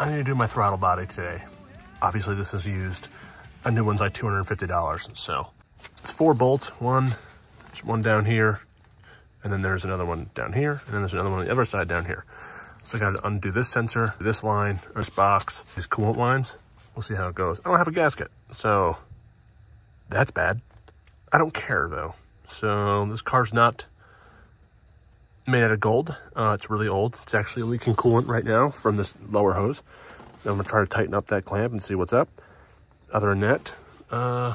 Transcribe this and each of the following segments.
I need to do my throttle body today. Obviously this is used. A new one's like $250. So it's four bolts, one, one down here, and then there's another one down here, and then there's another one on the other side down here. So I gotta undo this sensor, this line, this box, these coolant lines. We'll see how it goes. I don't have a gasket, so that's bad. I don't care though. So this car's not made out of gold. Uh, it's really old. It's actually leaking coolant right now from this lower hose. I'm gonna try to tighten up that clamp and see what's up. Other than that, uh,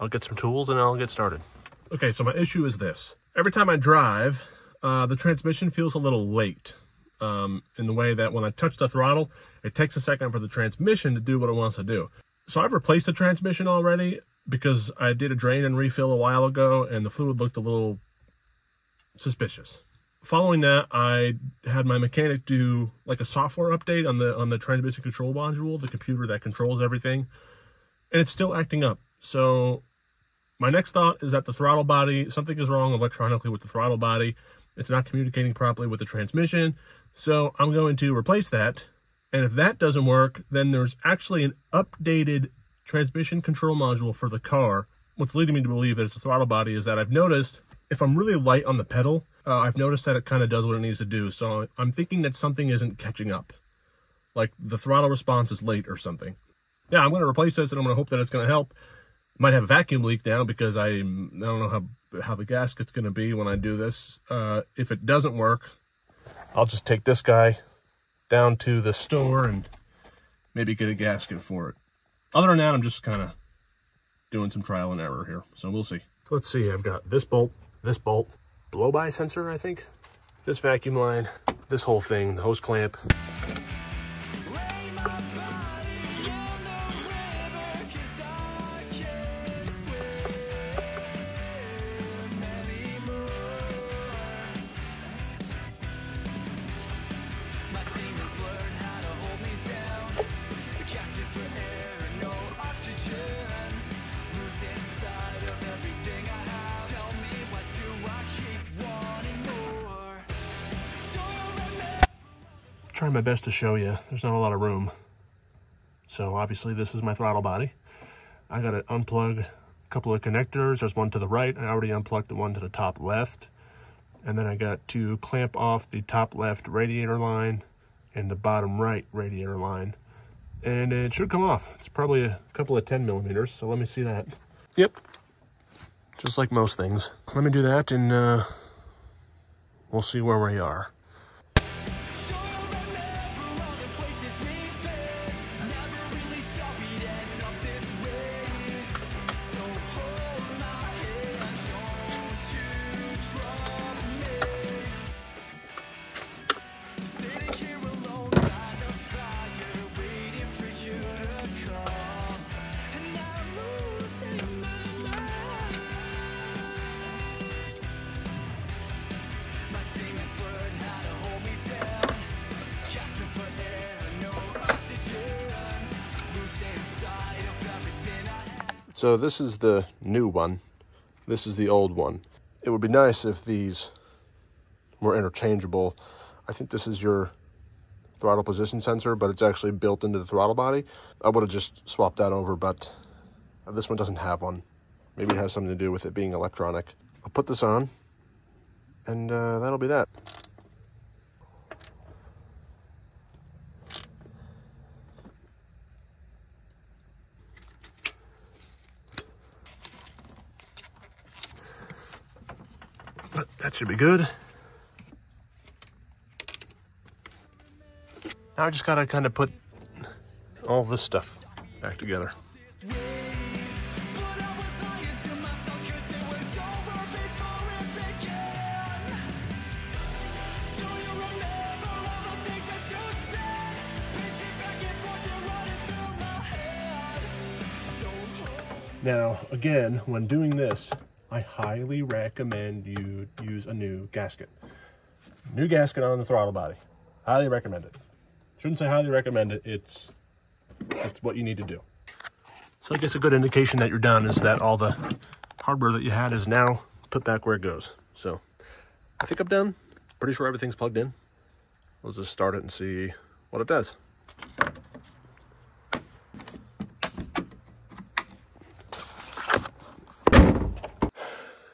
I'll get some tools and I'll get started. Okay, so my issue is this. Every time I drive, uh, the transmission feels a little late um, in the way that when I touch the throttle, it takes a second for the transmission to do what it wants to do. So I've replaced the transmission already because I did a drain and refill a while ago and the fluid looked a little suspicious. Following that, I had my mechanic do like a software update on the on the transmission control module, the computer that controls everything, and it's still acting up. So my next thought is that the throttle body, something is wrong electronically with the throttle body. It's not communicating properly with the transmission. So I'm going to replace that. And if that doesn't work, then there's actually an updated transmission control module for the car. What's leading me to believe that it's a throttle body is that I've noticed if I'm really light on the pedal, uh, I've noticed that it kind of does what it needs to do. So I'm thinking that something isn't catching up. Like the throttle response is late or something. Yeah, I'm going to replace this and I'm going to hope that it's going to help. Might have a vacuum leak now because I, I don't know how, how the gasket's going to be when I do this. Uh, if it doesn't work, I'll just take this guy down to the store and maybe get a gasket for it. Other than that, I'm just kind of doing some trial and error here. So we'll see. Let's see, I've got this bolt, this bolt, blow-by sensor, I think. This vacuum line, this whole thing, the hose clamp. Trying my best to show you. There's not a lot of room. So obviously this is my throttle body. I got to unplug a couple of connectors. There's one to the right. I already unplugged the one to the top left. And then I got to clamp off the top left radiator line and the bottom right radiator line. And it should come off. It's probably a couple of 10 millimeters. So let me see that. Yep. Just like most things. Let me do that and uh, we'll see where we are. So this is the new one. This is the old one. It would be nice if these were interchangeable. I think this is your throttle position sensor, but it's actually built into the throttle body. I would have just swapped that over, but this one doesn't have one. Maybe it has something to do with it being electronic. I'll put this on, and uh, that'll be that. That should be good. Now I just gotta kind of put all this stuff back together. Now, again, when doing this, I highly recommend you use a new gasket. New gasket on the throttle body. Highly recommend it. Shouldn't say highly recommend it. It's it's what you need to do. So I guess a good indication that you're done is that all the hardware that you had is now put back where it goes. So I think I'm done. Pretty sure everything's plugged in. Let's just start it and see what it does.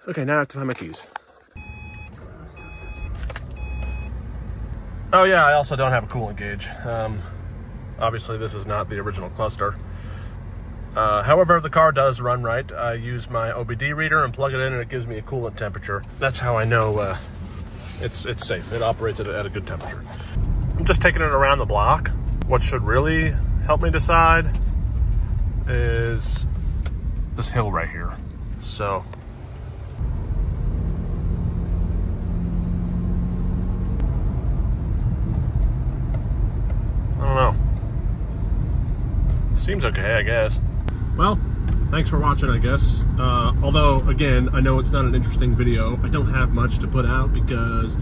Okay, now I have to find my keys. Oh yeah, I also don't have a coolant gauge. Um, obviously this is not the original cluster. Uh, however, the car does run right. I use my OBD reader and plug it in and it gives me a coolant temperature. That's how I know uh, it's, it's safe. It operates at a, at a good temperature. I'm just taking it around the block. What should really help me decide is this hill right here. So Seems okay, I guess. Well, thanks for watching, I guess. Uh, although, again, I know it's not an interesting video. I don't have much to put out because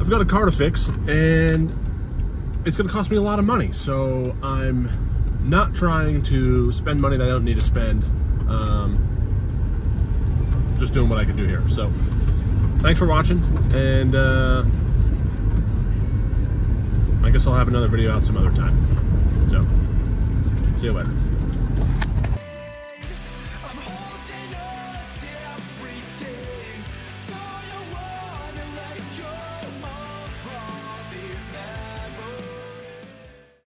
I've got a car to fix and it's going to cost me a lot of money. So I'm not trying to spend money that I don't need to spend. Um, just doing what I can do here. So thanks for watching and uh, I guess I'll have another video out some other time. So. You later.